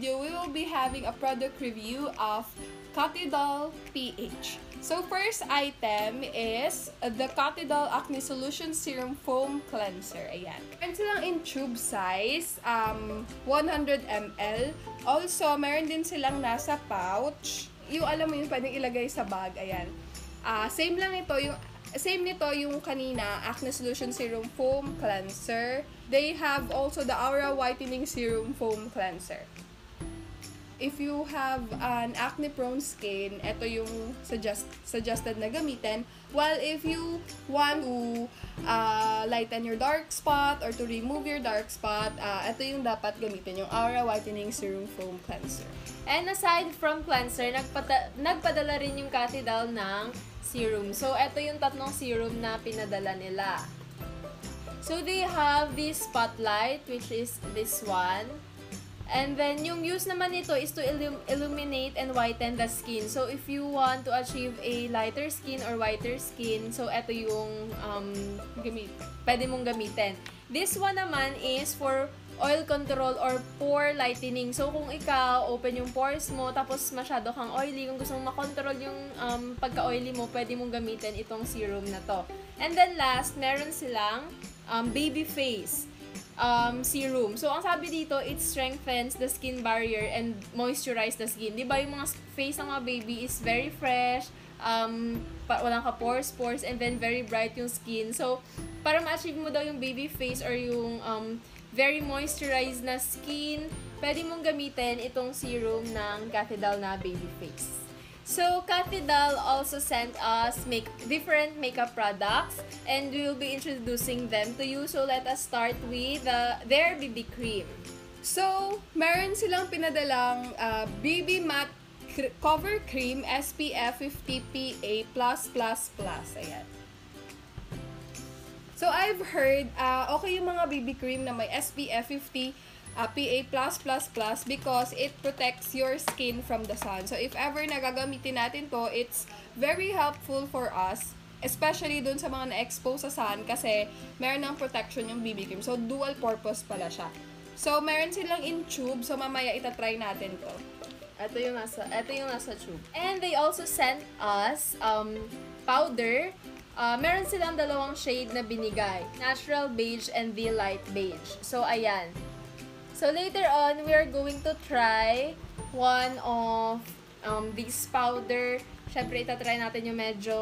video, we will be having a product review of Cotidol PH. So first item is the Cotidol Acne Solution Serum Foam Cleanser. Ayan. Meron silang in tube size, um, 100 ml. Also, meron din silang nasa pouch. Yung alam mo yung pwedeng ilagay sa bag. Ayan. Ah, same lang ito yung same nito yung kanina, Acne Solution Serum Foam Cleanser. They have also the Aura Whitening Serum Foam Cleanser. If you have an acne-prone skin, ito yung suggest, suggested na gamitin. While if you want to uh, lighten your dark spot or to remove your dark spot, uh, ito yung dapat gamitin, yung Aura Whitening Serum Foam Cleanser. And aside from cleanser, nagpata- nagpadala rin yung Catidal ng serum. So, ito yung tatlong serum na pinadala nila. So, they have this spotlight, which is this one. And then, yung use naman nito is to illum- illuminate and whiten the skin. So, if you want to achieve a lighter skin or whiter skin, so ito yung um, gamit, pwede mong gamitin. This one naman is for oil control or pore lightening. So, kung ikaw, open yung pores mo, tapos masyado kang oily, kung gusto mong makontrol yung um, pagka-oily mo, pwede mong gamitin itong serum na to. And then last, meron silang um, baby face um, serum. So, ang sabi dito, it strengthens the skin barrier and moisturize the skin. Di ba yung mga face ng mga baby is very fresh, um, pa, walang ka-pores, pores, and then very bright yung skin. So, para ma-achieve mo daw yung baby face or yung um, very moisturized na skin, pwede mong gamitin itong serum ng Cathedral na baby face. So, Cathedral also sent us make different makeup products and we will be introducing them to you. So, let us start with uh, their BB cream. So, meron silang pinadalang uh, BB Matte cr- Cover Cream SPF 50 PA+++. Ayan. So, I've heard, uh, okay yung mga BB cream na may SPF 50 uh, PA+++ because it protects your skin from the sun. So, if ever nagagamitin natin to, it's very helpful for us especially dun sa mga na-expose sa sun kasi meron ng protection yung BB cream. So, dual purpose pala siya. So, meron silang in tube. So, mamaya itatry natin to. Ito yung nasa, ito yung nasa tube. And they also sent us um, powder. Uh, meron silang dalawang shade na binigay. Natural beige and the light beige. So, ayan. So, later on, we are going to try one of um, this powder. Siyempre, itatry natin yung medyo,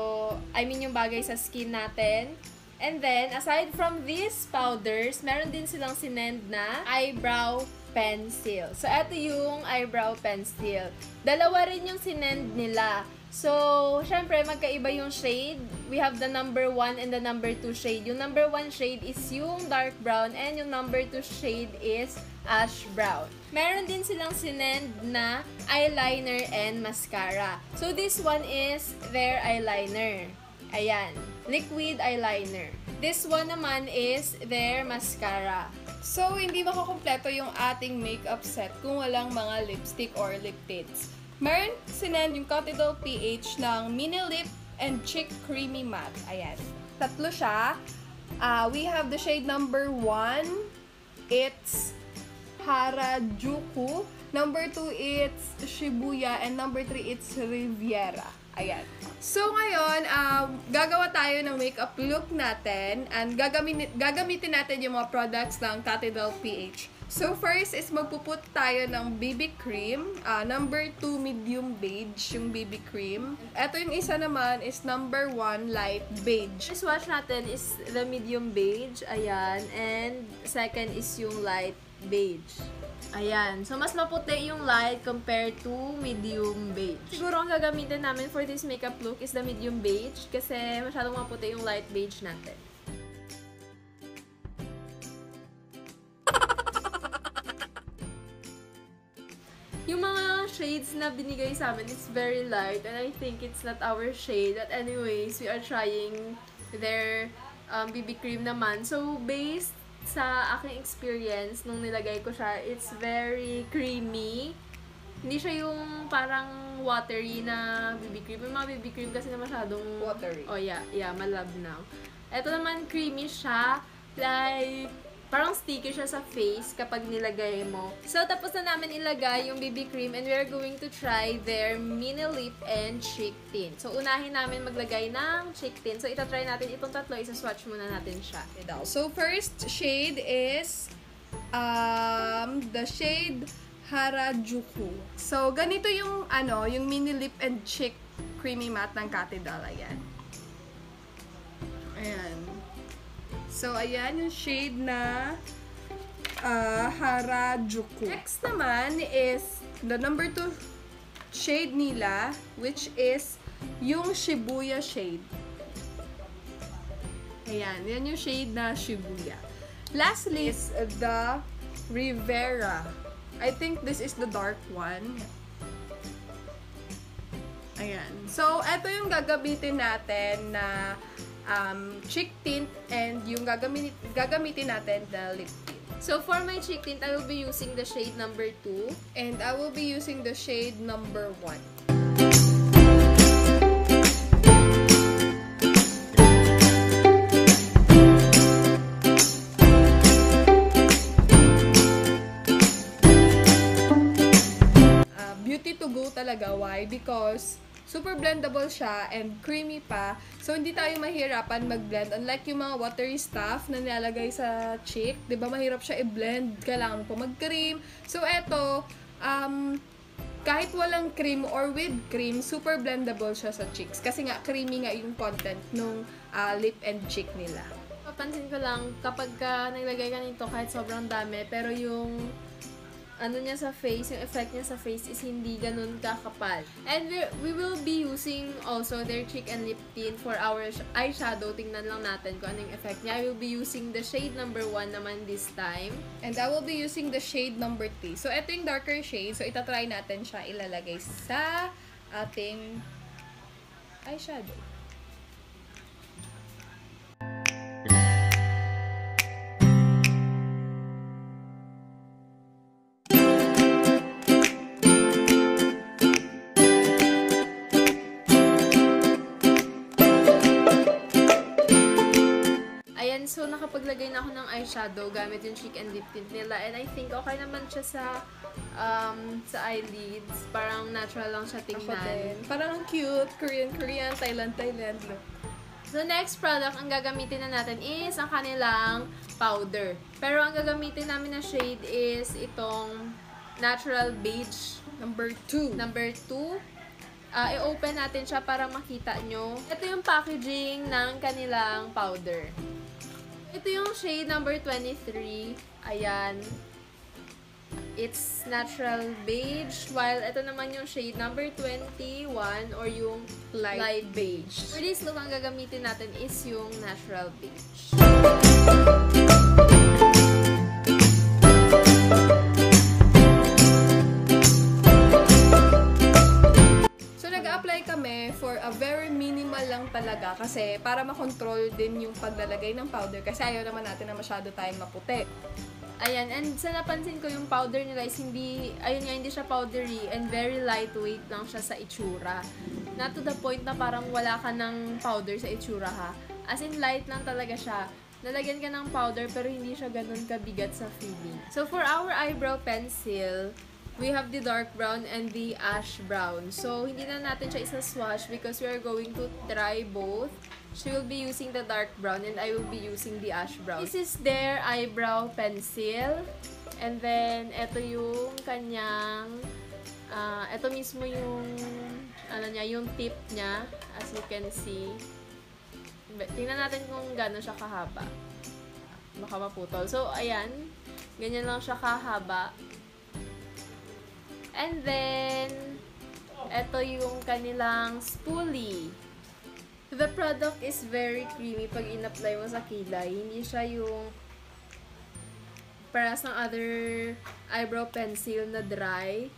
I mean, yung bagay sa skin natin. And then, aside from these powders, meron din silang sinend na eyebrow pencil. So, ito yung eyebrow pencil. Dalawa rin yung sinend nila. So, syempre, magkaiba yung shade. We have the number 1 and the number 2 shade. Yung number 1 shade is yung dark brown and yung number 2 shade is ash brown. Meron din silang sinend na eyeliner and mascara. So, this one is their eyeliner. Ayan. Liquid eyeliner. This one naman is their mascara. So, hindi makakompleto yung ating makeup set kung walang mga lipstick or lip tints. Meron sinend yung Cotidol PH ng Mini Lip and Chick Creamy Matte. Ayan. Tatlo siya. Uh, we have the shade number 1. It's Harajuku. Number 2, it's Shibuya. And number 3, it's Riviera. Ayan. So, ngayon, um, gagawa tayo ng makeup look natin and gagamitin, gagamitin natin yung mga products ng Catedral PH. So, first is magpuput tayo ng BB cream. Uh, number 2, medium beige yung BB cream. Ito yung isa naman is number 1, light beige. Yung swatch natin is the medium beige. Ayan. And second is yung light beige. Ayan. So, mas maputi yung light compared to medium beige. Siguro ang gagamitin namin for this makeup look is the medium beige kasi masyadong maputi yung light beige natin. Shades na binigay sa amin is very light and I think it's not our shade. But anyways, we are trying their um, BB cream naman. So, based sa aking experience nung nilagay ko siya, it's very creamy. Hindi siya yung parang watery na BB cream. Yung mga BB cream kasi na masyadong... Watery. Oh, yeah. Yeah, malab now. Ito naman, creamy siya. Like, parang sticky siya sa face kapag nilagay mo. So, tapos na namin ilagay yung BB cream and we are going to try their mini lip and cheek tint. So, unahin namin maglagay ng cheek tint. So, itatry natin itong tatlo. Isa-swatch muna natin siya. So, first shade is um, the shade Harajuku. So, ganito yung, ano, yung mini lip and cheek creamy matte ng Catedral. Ayan. Ayan. So, ayan yung shade na uh, Harajuku. Next naman is the number 2 shade nila, which is yung Shibuya shade. Ayan, yan yung shade na Shibuya. Lastly is the Rivera. I think this is the dark one. Ayan. So, ito yung gagamitin natin na um, cheek tint and yung gagamitin, gagamitin natin na lip tint. So, for my cheek tint, I will be using the shade number 2. And I will be using the shade number 1. Uh, beauty to go talaga. Why? Because super blendable siya and creamy pa. So, hindi tayo mahirapan mag-blend. Unlike yung mga watery stuff na nilalagay sa cheek, di ba mahirap siya i-blend. Kailangan po mag-cream. So, eto, um, kahit walang cream or with cream, super blendable siya sa cheeks. Kasi nga, creamy nga yung content nung uh, lip and cheek nila. Papansin ko lang, kapag ka naglagay ka nito, kahit sobrang dami, pero yung ano niya sa face, yung effect niya sa face is hindi ganun kakapal. And we, will be using also their cheek and lip tint for our eyeshadow. Tingnan lang natin kung ano yung effect niya. I will be using the shade number 1 naman this time. And I will be using the shade number 3. So, ito yung darker shade. So, itatry natin siya ilalagay sa ating eyeshadow. Ayan, so nakapaglagay na ako ng eyeshadow gamit yung cheek and lip tint nila. And I think okay naman siya sa um, sa eyelids. Parang natural lang siya Ako din. tingnan. Parang ang cute. Korean, Korean, Thailand, Thailand look. So, next product ang gagamitin na natin is ang kanilang powder. Pero ang gagamitin namin na shade is itong Natural Beige Number 2. number 2. Ah, i-open natin siya para makita nyo. Ito yung packaging ng kanilang powder. Ito yung shade number 23. Ayan. It's natural beige. While ito naman yung shade number 21 or yung Light light, beige. For this look, ang gagamitin natin is yung natural beige. Minimal lang talaga kasi para makontrol din yung paglalagay ng powder kasi ayaw naman natin na masyado tayong maputi. Ayan, and sa napansin ko yung powder nila is hindi, ayun nga, hindi siya powdery and very lightweight lang siya sa itsura. Not to the point na parang wala ka ng powder sa itsura ha. As in, light lang talaga siya. Nalagyan ka ng powder pero hindi siya ganun kabigat sa feeling. So, for our eyebrow pencil, we have the dark brown and the ash brown. So, hindi na natin siya isa-swatch because we are going to try both. She will be using the dark brown and I will be using the ash brown. This is their eyebrow pencil. And then, ito yung kanyang, ah ito mismo yung, ano niya, yung tip niya. As you can see. Tingnan natin kung gano'n siya kahaba. Baka maputol. So, ayan. Ganyan lang siya kahaba. And then, ito yung kanilang spoolie. The product is very creamy pag in-apply mo sa kilay. Hindi siya yung paras ng other eyebrow pencil na dry.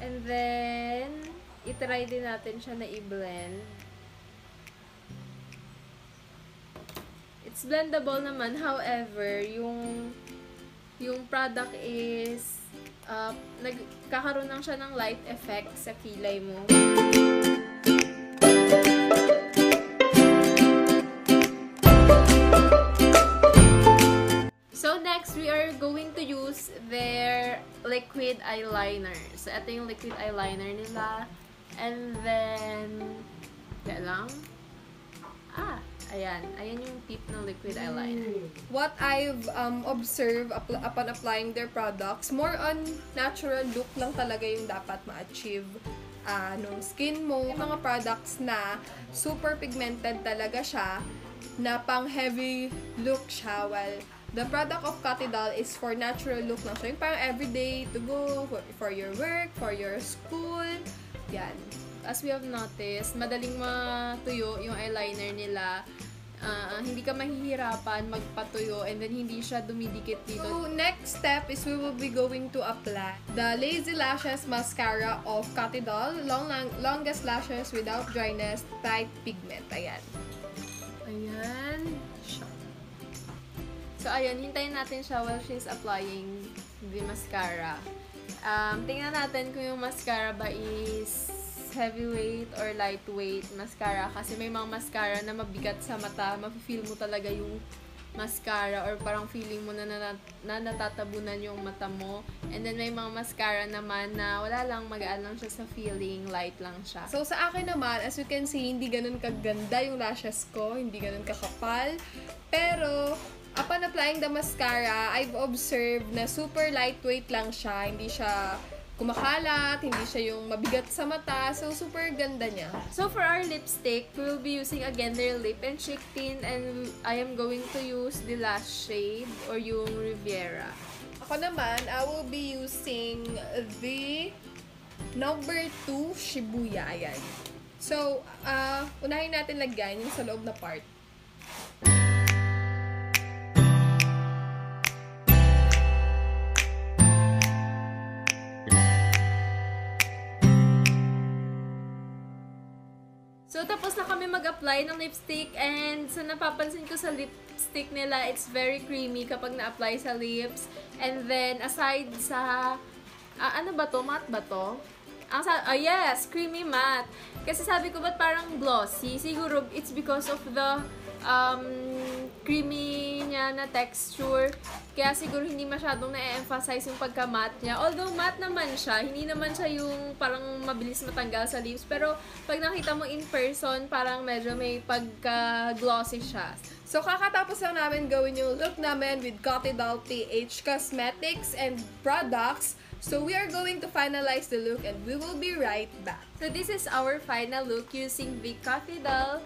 And then, itry din natin siya na i-blend. It's blendable naman. However, yung yung product is uh, nagkakaroon lang siya ng light effect sa kilay mo. So, going to use their liquid eyeliner. So, ito yung liquid eyeliner nila. And then, kaya lang. Ah, ayan. Ayan yung tip ng liquid eyeliner. What I've um, observed upl- upon applying their products, more on natural look lang talaga yung dapat ma-achieve uh, nung skin mo. Yung mga products na super pigmented talaga siya, na pang heavy look siya, while the product of Cotidol is for natural look lang siya. Yung parang everyday to go, for, for your work, for your school, yan. As we have noticed, madaling matuyo yung eyeliner nila. Ah, hindi ka mahihirapan magpatuyo and then hindi siya dumidikit dito. So, next step is we will be going to apply the Lazy Lashes Mascara of Cotidol. Long, long, longest lashes without dryness, tight pigment. Ayan. Ayan. Siya. So, ayan, hintayin natin siya while she's applying the mascara. Um, tingnan natin kung yung mascara ba is heavyweight or lightweight mascara kasi may mga mascara na mabigat sa mata, mafe-feel mo talaga yung mascara or parang feeling mo na, na, na natatabunan yung mata mo. And then may mga mascara naman na wala lang, magaan lang siya sa feeling, light lang siya. So, sa akin naman, as you can see, hindi ganun kaganda yung lashes ko. Hindi ganun kakapal. Pero, upon applying the mascara, I've observed na super lightweight lang siya. Hindi siya kumakalat, hindi siya yung mabigat sa mata. So, super ganda niya. So for our lipstick, we will be using again their lip and cheek tint and I am going to use the last shade or yung Riviera. Ako naman, I will be using the number 2 Shibuya. Ayan. So, uh, unahin natin lagyan yung sa loob na part. So tapos na kami mag-apply ng lipstick and sa napapansin ko sa lipstick nila, it's very creamy kapag na-apply sa lips. And then aside sa ah, ano ba to? Matte ba to? Ang sa ah, yes, creamy matte. Kasi sabi ko ba't parang glossy? Siguro it's because of the um, creamy niya na texture. Kaya siguro hindi masyadong na-emphasize yung pagka-matte niya. Although matte naman siya, hindi naman siya yung parang mabilis matanggal sa lips. Pero pag nakita mo in person, parang medyo may pagka-glossy siya. So, kakatapos lang namin gawin yung look namin with Cotidol PH Cosmetics and Products. So, we are going to finalize the look and we will be right back. So this is our final look using the Coffee Doll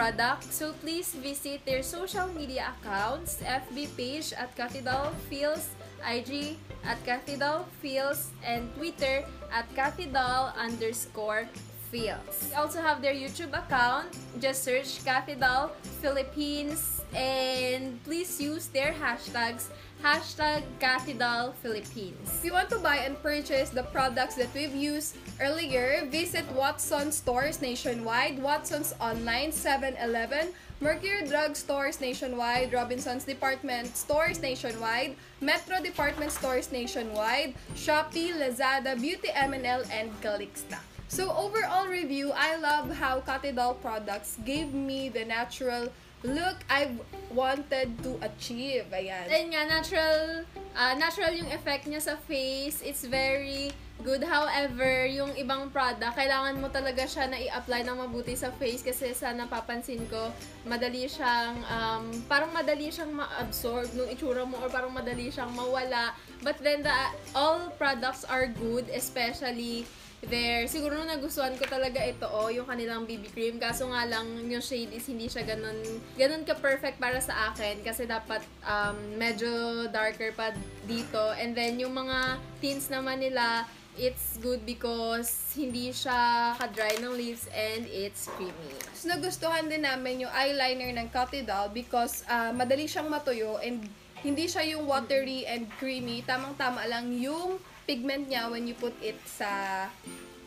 product. So please visit their social media accounts, FB page at Doll Feels, IG at Doll Feels, and Twitter at Doll underscore Feels. We also have their YouTube account. Just search Capital Philippines and please use their hashtags hashtag Catidal Philippines. If you want to buy and purchase the products that we've used earlier, visit Watson stores nationwide, Watson's online, 7-Eleven, Mercury Drug Stores nationwide, Robinson's Department Stores nationwide, Metro Department Stores nationwide, Shopee, Lazada, Beauty MNL, and Calixta. So overall review, I love how Catidol products gave me the natural look I've wanted to achieve. Ayan. Then nga, natural, ah, natural yung effect niya sa face. It's very good. However, yung ibang product, kailangan mo talaga siya na i-apply ng mabuti sa face kasi sa napapansin ko, madali siyang, um, parang madali siyang ma-absorb nung itsura mo or parang madali siyang mawala. But then, the, all products are good, especially there. Siguro nung nagustuhan ko talaga ito, oh, yung kanilang BB cream. Kaso nga lang, yung shade is hindi siya ganun, ganun ka-perfect para sa akin. Kasi dapat um, medyo darker pa dito. And then, yung mga tints naman nila, it's good because hindi siya ka-dry ng lips and it's creamy. So, nagustuhan din namin yung eyeliner ng Cotidol because ah, madali siyang matuyo and hindi siya yung watery and creamy. Tamang-tama lang yung pigment niya when you put it sa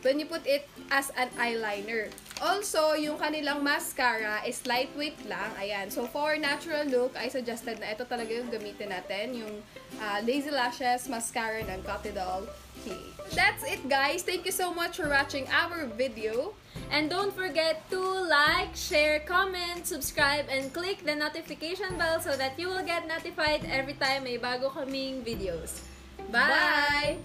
when you put it as an eyeliner. Also, yung kanilang mascara is lightweight lang. Ayan. So, for natural look, I suggested na ito talaga yung gamitin natin. Yung uh, Lazy Lashes Mascara ng Cotidol PH. That's it, guys. Thank you so much for watching our video. And don't forget to like, share, comment, subscribe, and click the notification bell so that you will get notified every time may bago kaming videos. Bye! Bye!